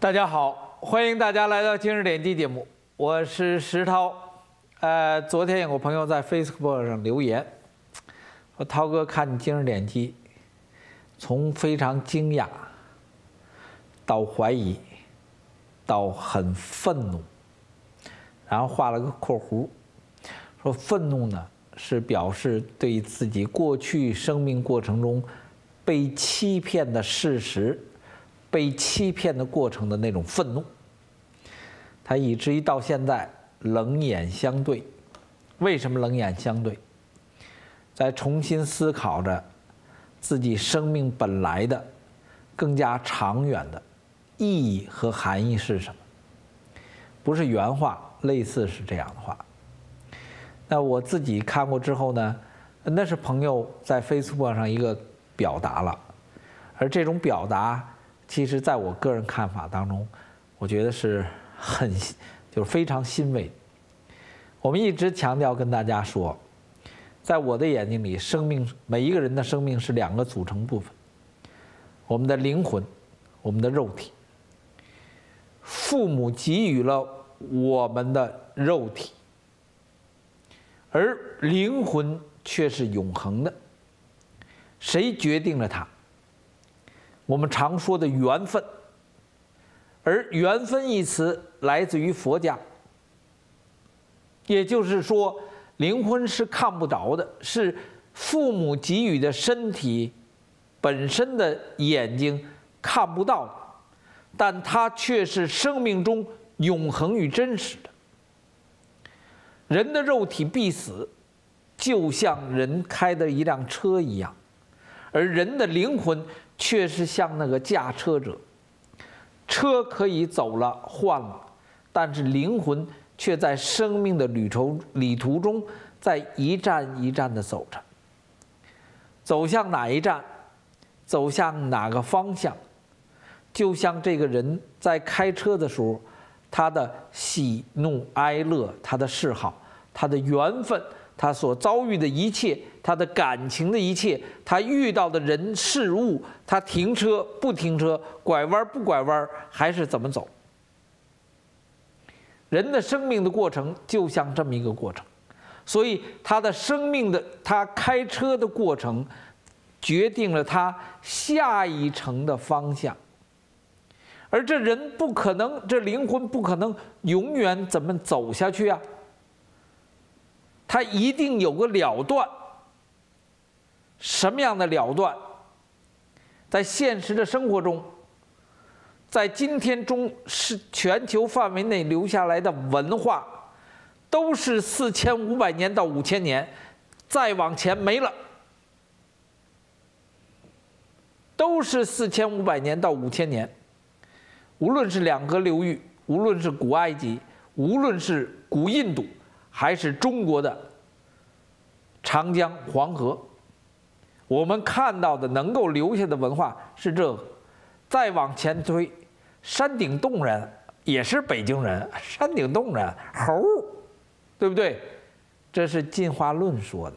大家好，欢迎大家来到今日点击节目，我是石涛。呃，昨天有个朋友在 Facebook 上留言，说涛哥看今日点击，从非常惊讶到怀疑，到很愤怒，然后画了个括弧，说愤怒呢是表示对自己过去生命过程中被欺骗的事实。被欺骗的过程的那种愤怒，他以至于到现在冷眼相对。为什么冷眼相对？在重新思考着自己生命本来的更加长远的意义和含义是什么？不是原话，类似是这样的话。那我自己看过之后呢？那是朋友在 Facebook 上一个表达了，而这种表达。其实，在我个人看法当中，我觉得是很，就是非常欣慰。我们一直强调跟大家说，在我的眼睛里，生命每一个人的生命是两个组成部分：我们的灵魂，我们的肉体。父母给予了我们的肉体，而灵魂却是永恒的。谁决定了它？我们常说的缘分，而缘分一词来自于佛家，也就是说，灵魂是看不着的，是父母给予的身体本身的眼睛看不到，但它却是生命中永恒与真实的。人的肉体必死，就像人开的一辆车一样，而人的灵魂。却是像那个驾车者，车可以走了换了，但是灵魂却在生命的旅途旅途中，在一站一站的走着。走向哪一站，走向哪个方向，就像这个人在开车的时候，他的喜怒哀乐，他的嗜好，他的缘分。他所遭遇的一切，他的感情的一切，他遇到的人事物，他停车不停车，拐弯不拐弯，还是怎么走？人的生命的过程就像这么一个过程，所以他的生命的他开车的过程，决定了他下一程的方向。而这人不可能，这灵魂不可能永远怎么走下去啊？他一定有个了断，什么样的了断？在现实的生活中，在今天中是全球范围内留下来的文化，都是四千五百年到五千年，再往前没了，都是四千五百年到五千年。无论是两河流域，无论是古埃及，无论是古印度。还是中国的长江、黄河，我们看到的能够留下的文化是这。再往前推，山顶洞人也是北京人，山顶洞人猴，对不对？这是进化论说的，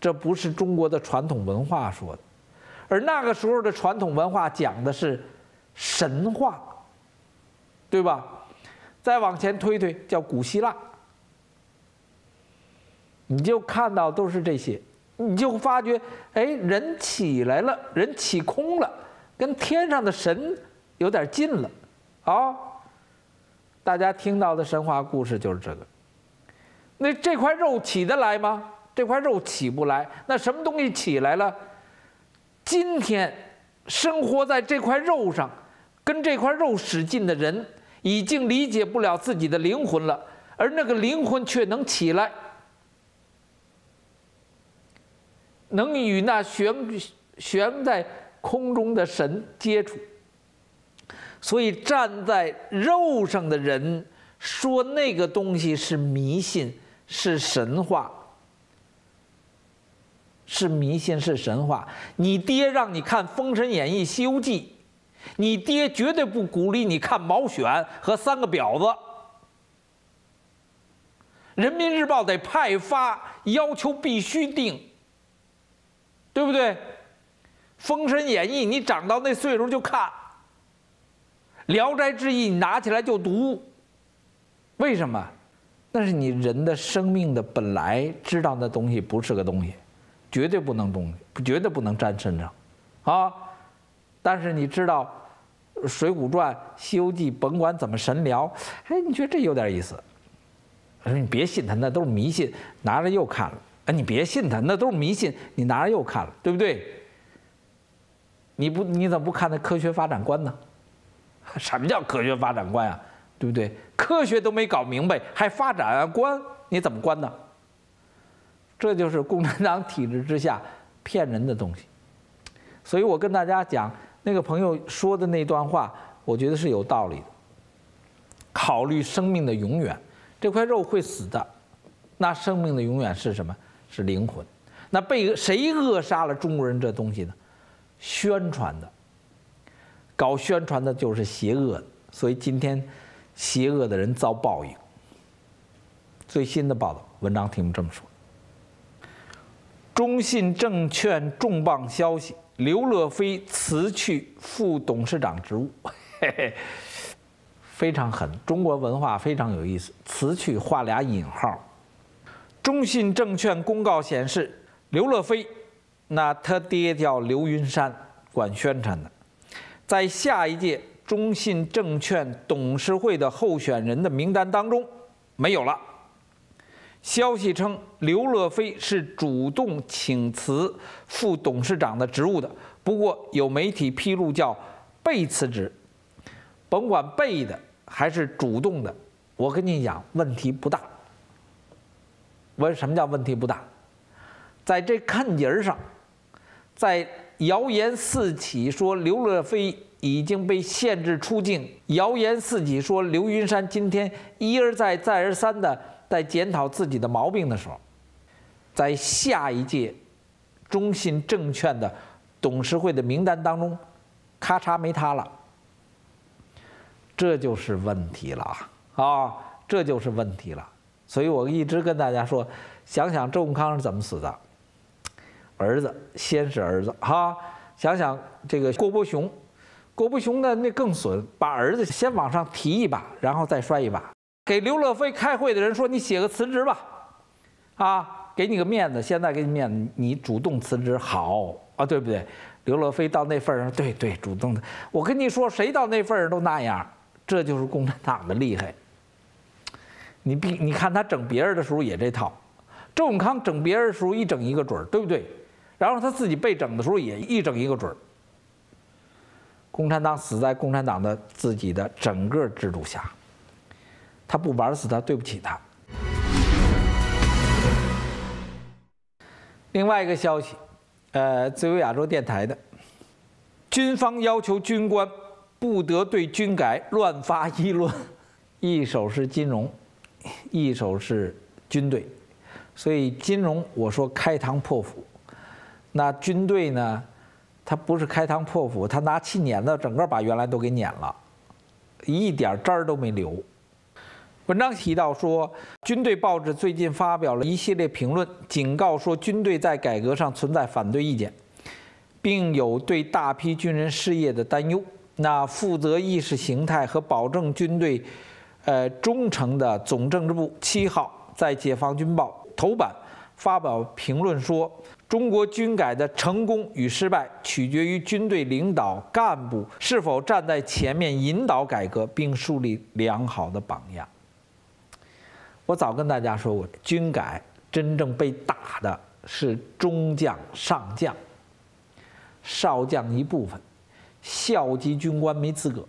这不是中国的传统文化说的。而那个时候的传统文化讲的是神话，对吧？再往前推推，叫古希腊。你就看到都是这些，你就发觉，哎，人起来了，人起空了，跟天上的神有点近了，啊！大家听到的神话故事就是这个。那这块肉起得来吗？这块肉起不来。那什么东西起来了？今天生活在这块肉上，跟这块肉使劲的人，已经理解不了自己的灵魂了，而那个灵魂却能起来。能与那悬悬在空中的神接触，所以站在肉上的人说那个东西是迷信，是神话，是迷信，是神话。你爹让你看《封神演义》《西游记》，你爹绝对不鼓励你看《毛选》和《三个婊子》。人民日报得派发，要求必须订。对不对？《封神演义》，你长到那岁数就看。聊斋志异》你拿起来就读，为什么？那是你人的生命的本来知道的东西不是个东西，绝对不能东西，绝对不能沾身上，啊！但是你知道《水浒传》《西游记》，甭管怎么神聊，哎，你觉得这有点意思？我说你别信他，那都是迷信，拿着又看了。哎，你别信他，那都是迷信，你拿着又看了，对不对？你不你怎么不看那科学发展观呢？什么叫科学发展观啊？对不对？科学都没搞明白，还发展观？你怎么观呢？这就是共产党体制之下骗人的东西。所以我跟大家讲，那个朋友说的那段话，我觉得是有道理的。考虑生命的永远，这块肉会死的，那生命的永远是什么？是灵魂。那被谁扼杀了中国人这东西呢？宣传的，搞宣传的就是邪恶的。所以今天。邪恶的人遭报应。最新的报道，文章题目这么说：中信证券重磅消息，刘乐飞辞去副董事长职务，嘿嘿，非常狠。中国文化非常有意思，辞去画俩引号。中信证券公告显示，刘乐飞，那他爹叫刘云山，管宣传的，在下一届。中信证券董事会的候选人的名单当中没有了。消息称，刘乐飞是主动请辞副董事长的职务的。不过有媒体披露，叫被辞职。甭管被的还是主动的，我跟你讲，问题不大。问什么叫问题不大？在这看节儿上，在谣言四起说刘乐飞。已经被限制出境，谣言四起，说刘云山今天一而再、再而三的在检讨自己的毛病的时候，在下一届中信证券的董事会的名单当中，咔嚓没他了，这就是问题了啊啊！这就是问题了。所以我一直跟大家说，想想周永康是怎么死的，儿子先是儿子哈，想想这个郭伯雄。郭伯雄呢？那更损，把儿子先往上提一把，然后再摔一把。给刘乐飞开会的人说：“你写个辞职吧，啊，给你个面子。现在给你面子，你主动辞职好啊，对不对？”刘乐飞到那份上，对对，主动的。我跟你说，谁到那份上都那样，这就是共产党的厉害。你比你看他整别人的时候也这套，周永康整别人的时候一整一个准儿，对不对？然后他自己被整的时候也一整一个准儿。共产党死在共产党的自己的整个制度下，他不玩死他，对不起他。另外一个消息，呃，自由亚洲电台的，军方要求军官不得对军改乱发议论，一手是金融，一手是军队，所以金融我说开膛破腹，那军队呢？他不是开膛破腹，他拿气碾子，整个把原来都给碾了，一点渣儿都没留。文章提到说，军队报纸最近发表了一系列评论，警告说军队在改革上存在反对意见，并有对大批军人失业的担忧。那负责意识形态和保证军队，呃忠诚的总政治部七号在《解放军报》头版发表评论说。中国军改的成功与失败，取决于军队领导干部是否站在前面引导改革，并树立良好的榜样。我早跟大家说过，军改真正被打的是中将、上将，少将一部分，校级军官没资格，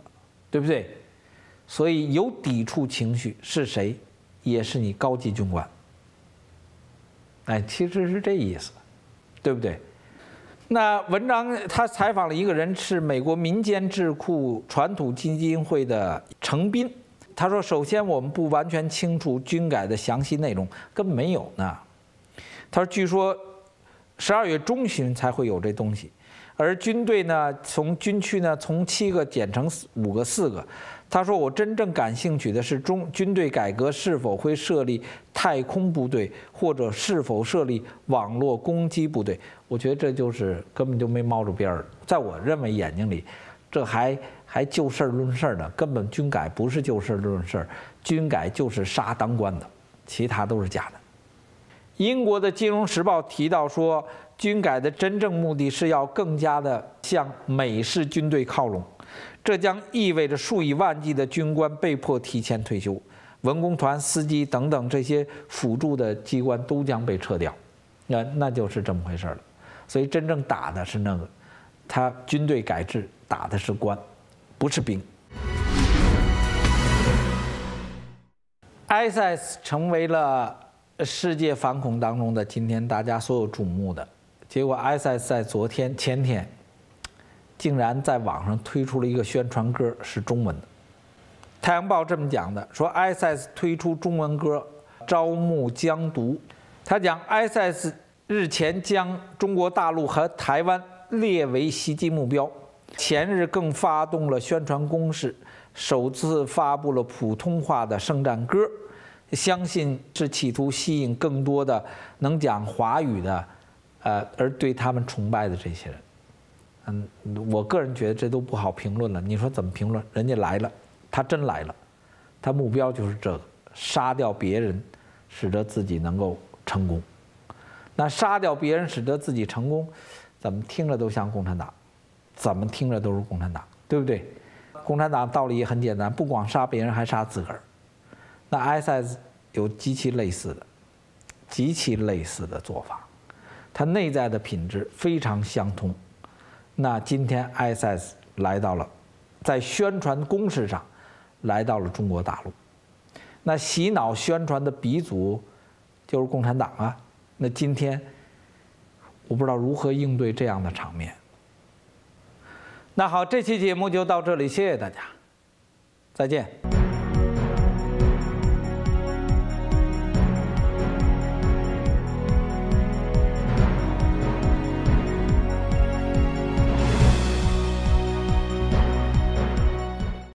对不对？所以有抵触情绪是谁，也是你高级军官。哎，其实是这意思。对不对？那文章他采访了一个人，是美国民间智库传统基金会的程斌。他说：“首先，我们不完全清楚军改的详细内容，根本没有呢。”他说：“据说十二月中旬才会有这东西，而军队呢，从军区呢从七个减成五个、四个。”他说：“我真正感兴趣的是中军队改革是否会设立太空部队，或者是否设立网络攻击部队。我觉得这就是根本就没冒着边儿。在我认为眼睛里，这还还就事论事呢，根本军改不是就事论事，军改就是杀当官的，其他都是假的。英国的《金融时报》提到说，军改的真正目的是要更加的向美式军队靠拢，这将意味着数以万计的军官被迫提前退休，文工团、司机等等这些辅助的机关都将被撤掉，那那就是这么回事了。所以真正打的是那个，他军队改制打的是官，不是兵。ISIS 成为了。世界反恐当中的今天，大家所有瞩目的结果，ISIS 在昨天、前天，竟然在网上推出了一个宣传歌，是中文的。太阳报这么讲的，说 ISIS 推出中文歌，招募疆独。他讲 ISIS 日前将中国大陆和台湾列为袭击目标，前日更发动了宣传攻势，首次发布了普通话的圣战歌。相信是企图吸引更多的能讲华语的，呃，而对他们崇拜的这些人。嗯，我个人觉得这都不好评论了。你说怎么评论？人家来了，他真来了，他目标就是这个：杀掉别人，使得自己能够成功。那杀掉别人，使得自己成功，怎么听着都像共产党，怎么听着都是共产党，对不对？共产党道理也很简单，不光杀别人，还杀自个儿。那 ISIS 有极其类似的、极其类似的做法，它内在的品质非常相通。那今天 ISIS 来到了，在宣传攻势上，来到了中国大陆。那洗脑宣传的鼻祖就是共产党啊。那今天我不知道如何应对这样的场面。那好，这期节目就到这里，谢谢大家，再见。